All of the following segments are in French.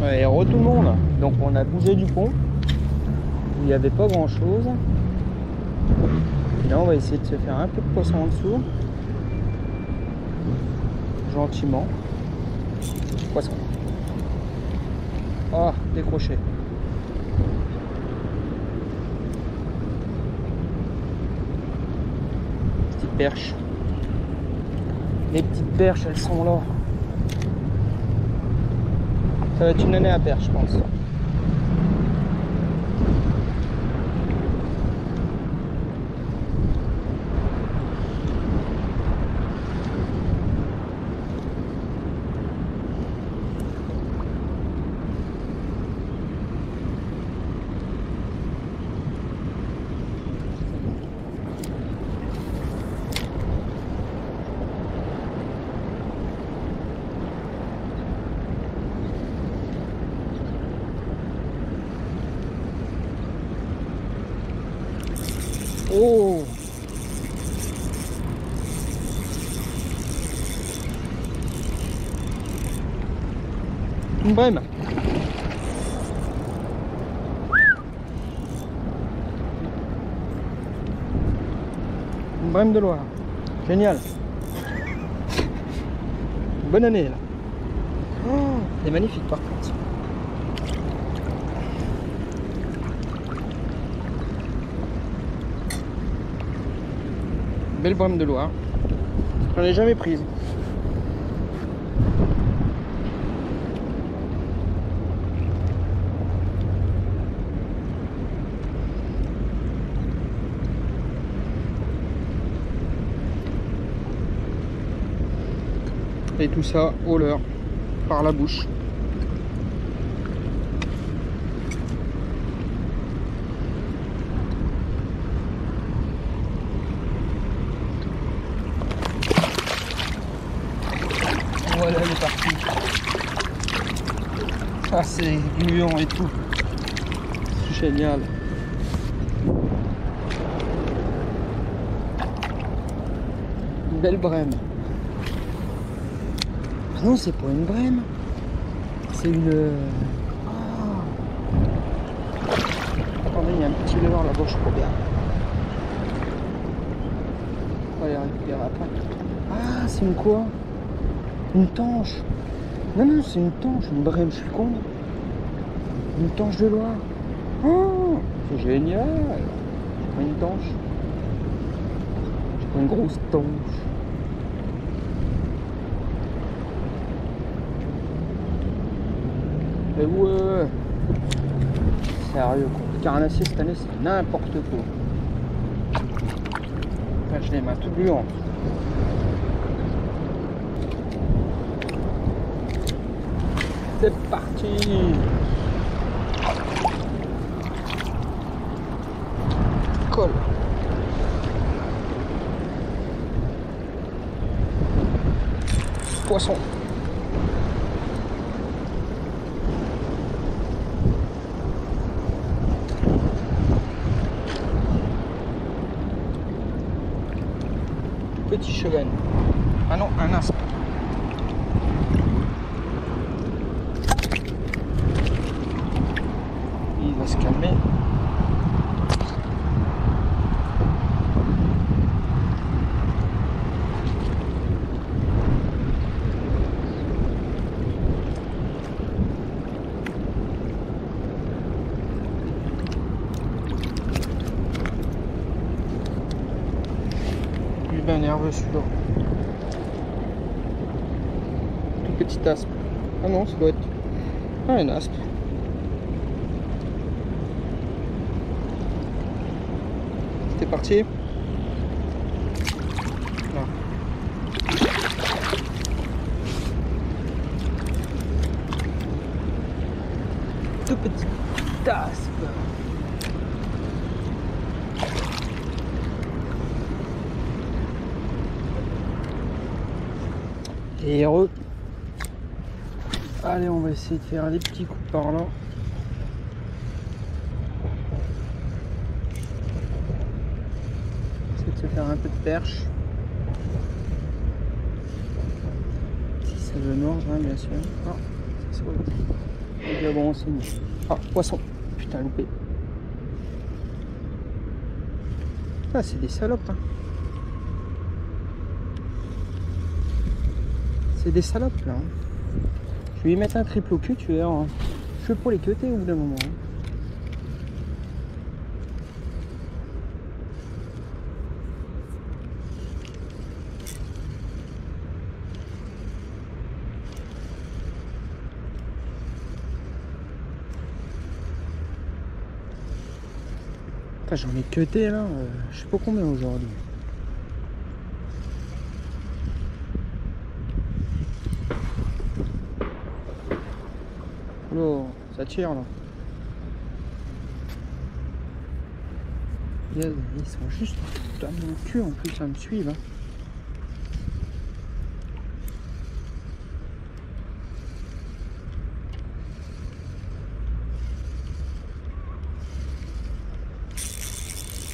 Ouais, re tout le monde. Donc on a bougé du pont. Il n'y avait pas grand chose. Et là on va essayer de se faire un peu de poisson en dessous. Gentiment. Poisson. Oh, décroché. Petite perche. Les petites perches, elles sont là. Ça va être une année à perche, je pense. Oh Une brème de Loire. Génial. Bonne année là. Oh, elle est magnifique par contre. Belle de Loire. J'en ai jamais prise. Et tout ça au leurre, par la bouche. Voilà, elle est partie. Ça, c'est gluant et tout. C'est génial. Une belle brème. Ah non, c'est pas une brème. C'est une... Ah. Attendez, il y a un petit leurre là-bas, je crois bien. On va les récupérer après. Ah, c'est une quoi? Une tanche. Non, non, c'est une tanche, une brème, je suis con. Une tanche de Loire. Oh, c'est génial. C'est pas une tanche. C'est pas une grosse tanche. Mais ouais. Sérieux quoi. Carnassier cette année c'est n'importe quoi. Là, je les mains tout gluantes. C'est parti Colle Poisson Petit cheval. Ah non, un aspe. Il va se calmer. Celui-là. Tout petit aspe. Ah non, ça doit être. Un aspe. C'était parti. Tout petit aspe. Et heureux. Allez, on va essayer de faire des petits coups par là. Essayer de se faire un peu de perche. Si ça veut mordre, hein, bien sûr. Ah, ça. Déjà bon signe. Ah, poisson. Putain, loupé. Ah, c'est des salopes. Hein. C'est des salopes là. hein. Je vais lui mettre un triple au cul, tu verras. hein. Je peux pour les queuter au bout d'un moment. hein. J'en ai queuté là, euh, je sais pas combien aujourd'hui. Oh, ça tire là. Ils sont juste dans mon cul en plus, ça me hein.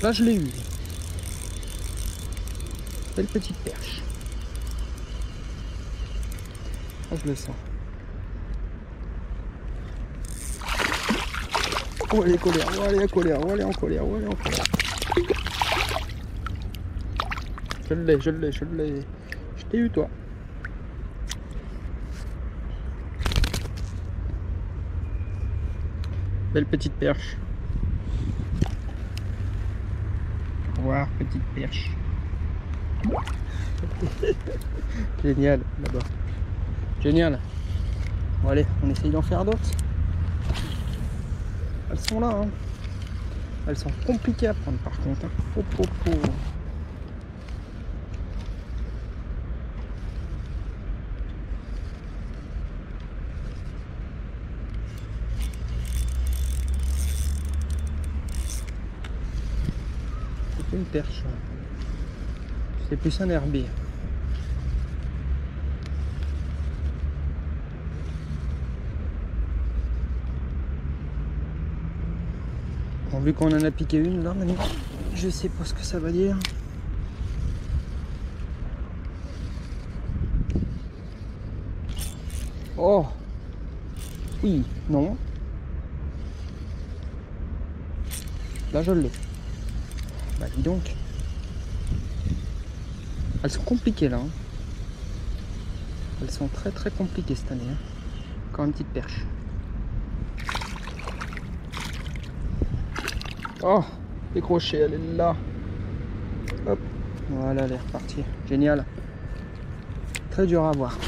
Là, je l'ai eu. Belle petite perche. Ah, je le sens. Oh, elle est colère, oh, elle est en colère, oh, elle est en colère, oh, elle est en colère. Je l'ai, je l'ai, je l'ai. Je t'ai eu, toi. Belle petite perche. Au revoir, petite perche. Génial, là-bas. Génial. Bon, allez, on essaye d'en faire d'autres. Elles sont là, hein. Elles sont compliquées à prendre par contre. hein. Oh. C'est pas une perche. hein. C'est plus un herbier. Bon, vu qu'on en a piqué une là maintenant, je sais pas ce que ça va dire. Oh Oui, non. Là je l'ai. Bah dis donc. Elles sont compliquées là. hein. Elles sont très très compliquées cette année. hein. Encore une petite perche. Oh, décroché, elle est là. Hop, voilà, elle est repartie. Génial. Très dur à voir.